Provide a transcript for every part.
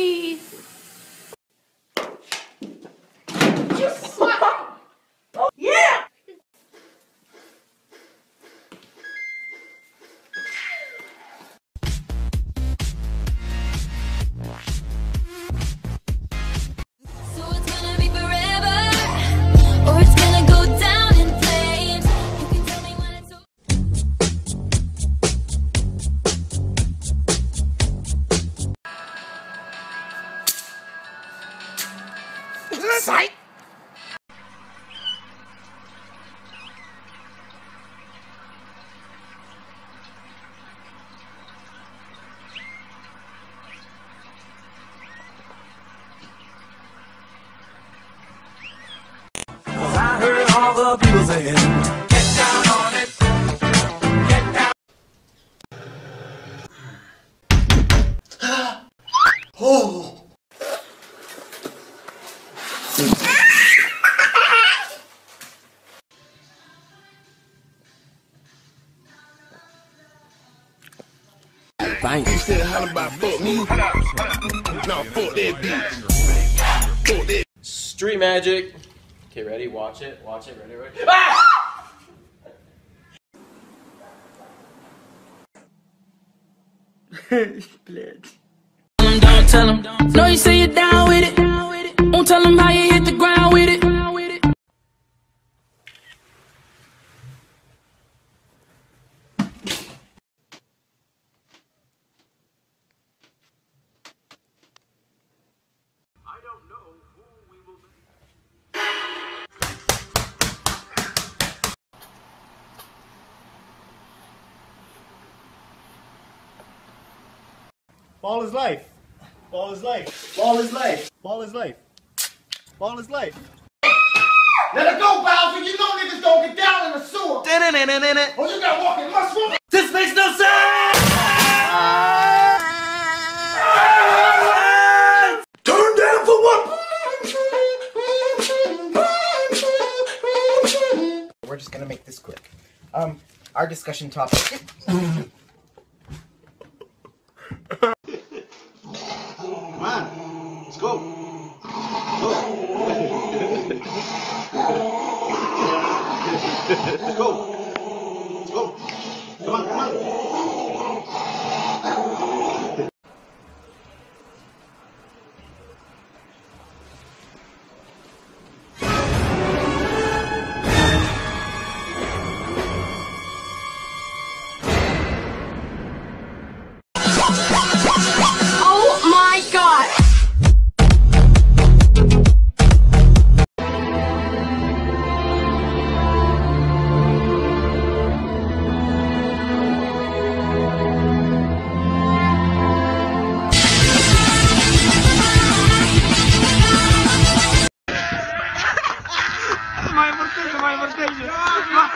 Say get down on it, get down. Oh! Hollering about fuck me, fuck that bitch. Fuck that. Street magic. Okay, ready? Watch it. Watch it. Ready? Ready? Ah! Don't tell him. No, you say you're down with it. Won't tell him how you hit the ground with it. Ball is life. Ball is life. Ball is life. Ball is life. Ball is life. Let it go, Bowser! You know niggas don't get down in the sewer! Oh, you gotta walk in my! This makes no sense! Turn down for what? We're just gonna make this quick. Um, our discussion topic. Let's go! Let's go! Let's go! Come on, come on! vai, Marquinhos!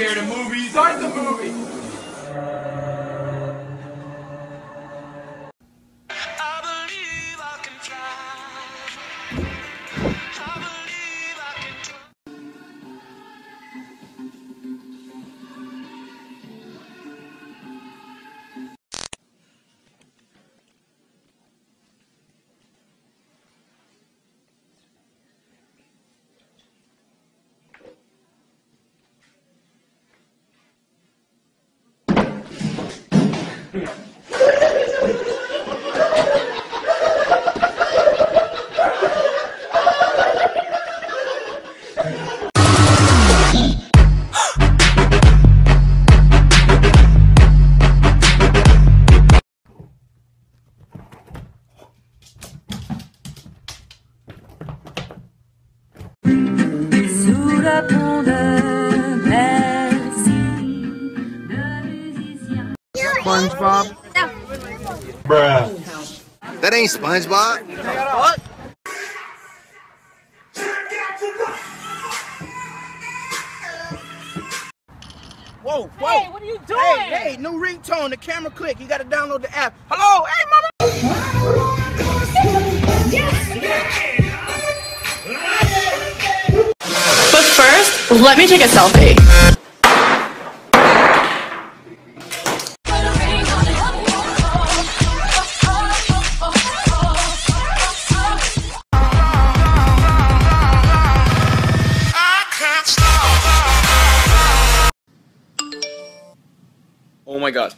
Scared of movies. Aren't the movie? Répond de merci. Le musicien. SpongeBob. That ain't SpongeBob. What? Whoa, whoa. Hey, what are you doing? Hey, hey, new ringtone, the camera click. You gotta download the app. Hello, hey, mother. But let me take a selfie. Oh my god.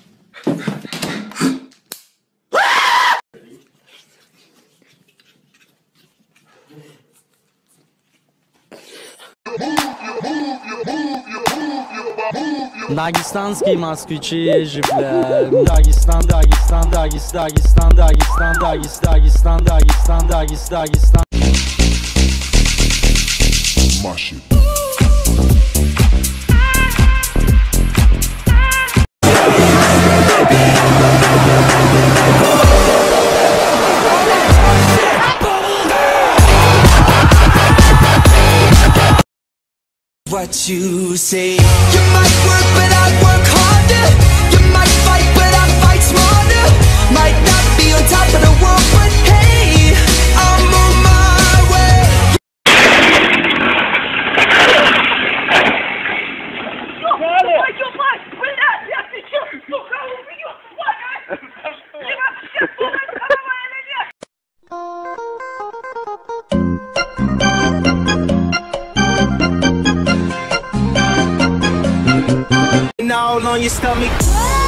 Dagestanski maski çiğjipler Dagestan Dagestan Dages Dagestan Dagestan Dages Dagestan Dagestan Dages Dagestan My shit What you say? You might work, but I all on your stomach.